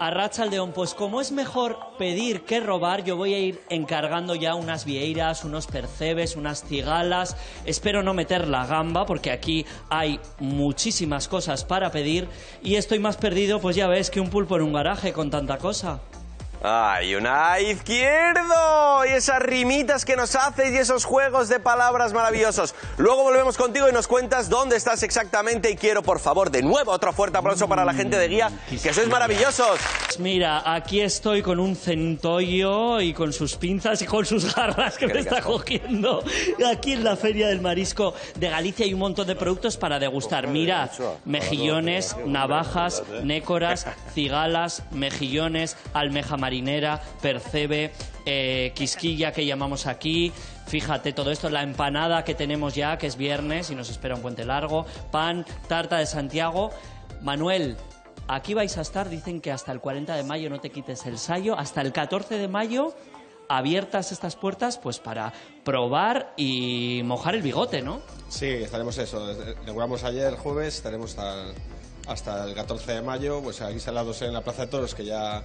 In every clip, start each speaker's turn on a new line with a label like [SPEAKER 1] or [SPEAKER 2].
[SPEAKER 1] A Rachaldeón, pues como es mejor pedir que robar, yo voy a ir encargando ya unas vieiras, unos percebes, unas cigalas. Espero no meter la gamba porque aquí hay muchísimas cosas para pedir y estoy más perdido, pues ya ves, que un pulpo en un garaje con tanta cosa.
[SPEAKER 2] ¡Ay, una izquierdo! Y esas rimitas que nos haces y esos juegos de palabras maravillosos. Luego volvemos contigo y nos cuentas dónde estás exactamente. Y quiero, por favor, de nuevo otro fuerte aplauso para la gente de Guía, que sois maravillosos.
[SPEAKER 1] Mira, aquí estoy con un centollo y con sus pinzas y con sus garras que me está cogiendo. Aquí en la Feria del Marisco de Galicia hay un montón de productos para degustar. Mirad, mejillones, navajas, nécoras, cigalas, mejillones, almeja marinera, percebe, eh, quisquilla que llamamos aquí. Fíjate, todo esto, la empanada que tenemos ya, que es viernes y nos espera un puente largo, pan, tarta de Santiago. Manuel, aquí vais a estar, dicen que hasta el 40 de mayo no te quites el sayo, hasta el 14 de mayo abiertas estas puertas pues para probar y mojar el bigote, ¿no?
[SPEAKER 3] Sí, estaremos eso. Inauguramos ayer jueves, estaremos hasta, el 14 de mayo, pues aquí instalados en la Plaza de Toros, que ya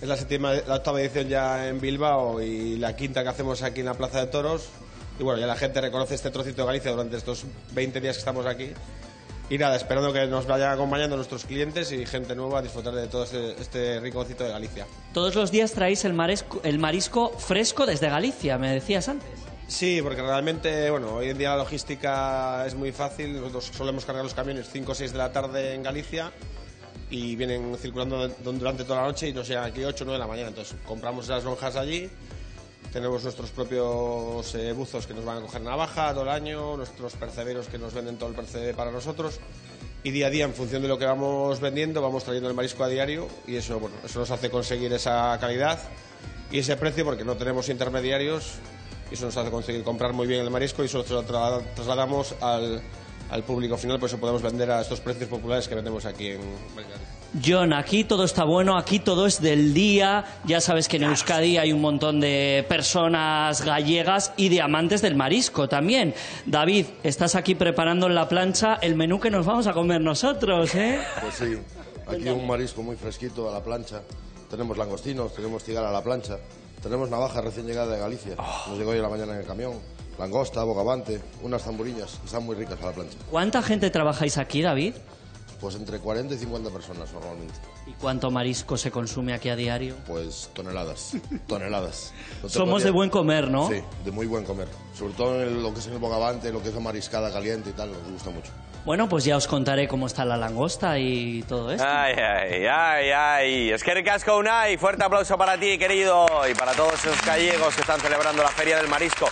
[SPEAKER 3] es la, séptima, la octava edición ya en Bilbao y la quinta que hacemos aquí en la Plaza de Toros. Y bueno, ya la gente reconoce este trocito de Galicia durante estos 20 días que estamos aquí. Y nada, esperando que nos vayan acompañando nuestros clientes y gente nueva a disfrutar de todo este, este ricocito de Galicia.
[SPEAKER 1] Todos los días traéis el marisco, el marisco fresco desde Galicia, me decías antes.
[SPEAKER 3] Sí, porque realmente, bueno, hoy en día la logística es muy fácil. Nosotros solemos cargar los camiones 5 o 6 de la tarde en Galicia y vienen circulando durante toda la noche y nos llegan aquí 8 o 9 de la mañana. Entonces compramos esas lonjas allí, tenemos nuestros propios eh, buzos que nos van a coger navaja todo el año, nuestros perceberos que nos venden todo el percebe para nosotros y día a día en función de lo que vamos vendiendo vamos trayendo el marisco a diario y eso, bueno, eso nos hace conseguir esa calidad y ese precio porque no tenemos intermediarios y eso nos hace conseguir comprar muy bien el marisco y eso lo trasladamos al al público final, pues eso podemos vender a estos precios populares que vendemos aquí en
[SPEAKER 1] John, aquí todo está bueno, aquí todo es del día. Ya sabes que en Euskadi hay un montón de personas gallegas y de amantes del marisco también. David, estás aquí preparando en la plancha el menú que nos vamos a comer nosotros, ¿eh?
[SPEAKER 4] Pues sí, aquí un marisco muy fresquito a la plancha. Tenemos langostinos, tenemos cigala a la plancha, tenemos navaja recién llegada de Galicia. Nos llegó hoy a la mañana en el camión langosta, bogavante, unas zamburillas, que están muy ricas a la plancha.
[SPEAKER 1] ¿Cuánta gente trabajáis aquí, David?
[SPEAKER 4] Pues entre 40 y 50 personas normalmente.
[SPEAKER 1] ¿Y cuánto marisco se consume aquí a diario?
[SPEAKER 4] Pues toneladas, toneladas.
[SPEAKER 1] Somos de buen comer, ¿no?
[SPEAKER 4] Sí, de muy buen comer. Sobre todo en lo que es el bogavante, lo que es la mariscada caliente y tal, nos gusta mucho.
[SPEAKER 1] Bueno, pues ya os contaré cómo está la langosta y todo esto.
[SPEAKER 2] Ay, ay, ay, ay. Es que ricasco Unai. Fuerte aplauso para ti, querido, y para todos esos gallegos que están celebrando la Feria del Marisco.